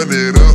maneirão.